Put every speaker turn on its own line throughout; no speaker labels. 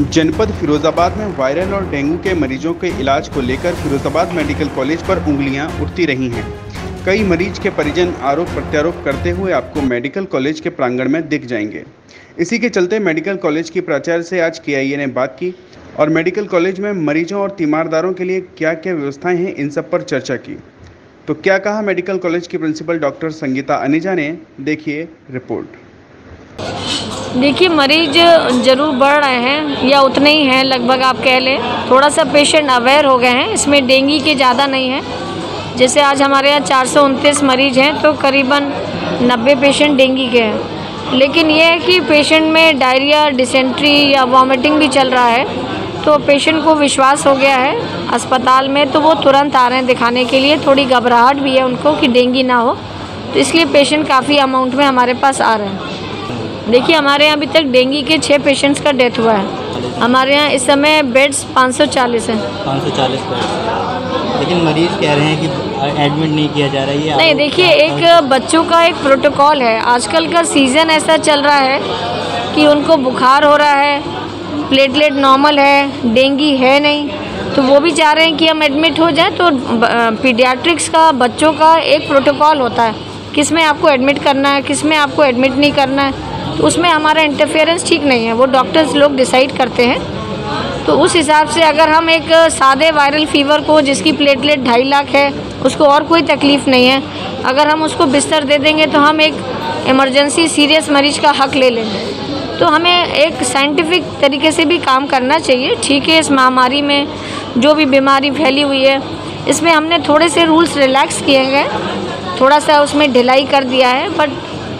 जनपद फिरोजाबाद में वायरल और डेंगू के मरीजों के इलाज को लेकर फिरोजाबाद मेडिकल कॉलेज पर उंगलियाँ उठती रही हैं। कई मरीज़ के परिजन आरोप प्रत्यारोप करते हुए आपको मेडिकल कॉलेज के प्रांगण में दिख जाएँगे। इसी के चलते मेडिकल कॉलेज की प्राचार्य से आज के ने बात की और मेडिकल कॉलेज में मरीजों और तीमारदारों के लिए क्या क्या व्यवस्थाएँ हैं इन सब पर चर्चा की। तो क्या कहा मेडिकल कॉलेज की प्रिंसिपल डॉक्टर संगीता अनिजा ने? देखिए रिपोर्ट।
देखिए, मरीज़ ज़रूर बढ़ रहे हैं या उतने ही हैं, लगभग आप कह लें। थोड़ा सा पेशेंट अवेयर हो गए हैं, इसमें डेंगी के ज़्यादा नहीं है। जैसे आज हमारे यहाँ चार सौ उनतीस मरीज़ हैं तो करीबन 90 पेशेंट डेंगी के हैं। लेकिन ये है कि पेशेंट में डायरिया डिसेंट्री या वॉमिटिंग भी चल रहा है तो पेशेंट को विश्वास हो गया है अस्पताल में तो वो तुरंत आ रहे हैं दिखाने के लिए। थोड़ी घबराहट भी है उनको कि डेंगी ना हो तो इसलिए पेशेंट काफ़ी अमाउंट में हमारे पास आ रहे हैं। देखिए हमारे यहाँ अभी तक डेंगू के छः पेशेंट्स का डेथ हुआ है। हमारे यहाँ इस समय बेड्स 540 हैं।
540 बेड लेकिन मरीज़ कह रहे हैं कि एडमिट नहीं किया जा रहा है
नहीं देखिए एक बच्चों का एक प्रोटोकॉल है। आजकल का सीज़न ऐसा चल रहा है कि उनको बुखार हो रहा है प्लेटलेट नॉर्मल है डेंगी है नहीं। तो वो भी चाह रहे हैं कि हम एडमिट हो जाएँ तो पीडियाट्रिक्स का बच्चों का एक प्रोटोकॉल होता है। किसमें आपको एडमिट करना है किसमें आपको एडमिट नहीं करना है। तो उसमें हमारा इंटरफेरेंस ठीक नहीं है। वो डॉक्टर्स लोग डिसाइड करते हैं। तो उस हिसाब से अगर हम एक सादे वायरल फीवर को, जिसकी प्लेटलेट ढाई लाख है, उसको और कोई तकलीफ़ नहीं है, अगर हम उसको बिस्तर दे देंगे तो हम एक इमरजेंसी सीरियस मरीज़ का हक ले लेंगे। तो हमें एक साइंटिफिक तरीके से भी काम करना चाहिए। ठीक है, इस महामारी में जो भी बीमारी फैली हुई है, इसमें हमने थोड़े से रूल्स रिलैक्स किए गए थोड़ा सा उसमें ढिलाई कर दिया है बट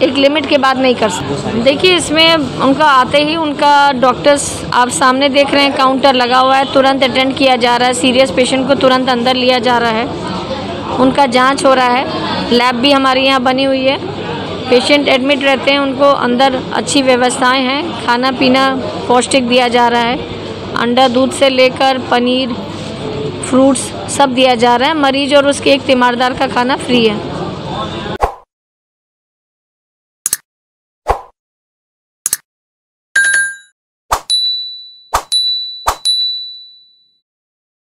एक लिमिट के बाद नहीं कर सकते। देखिए, इसमें उनका आते ही उनका डॉक्टर्स आप सामने देख रहे हैं काउंटर लगा हुआ है, तुरंत अटेंड किया जा रहा है सीरियस पेशेंट को तुरंत अंदर लिया जा रहा है। उनका जाँच हो रहा है लैब भी हमारे यहाँ बनी हुई है। पेशेंट एडमिट रहते हैं, उनको अंदर अच्छी व्यवस्थाएँ हैं खाना पीना पौष्टिक दिया जा रहा है। अंडा, दूध से लेकर पनीर फ्रूट्स सब दिया जा रहा है। मरीज़ और उसके एक तीमारदार का खाना फ्री है।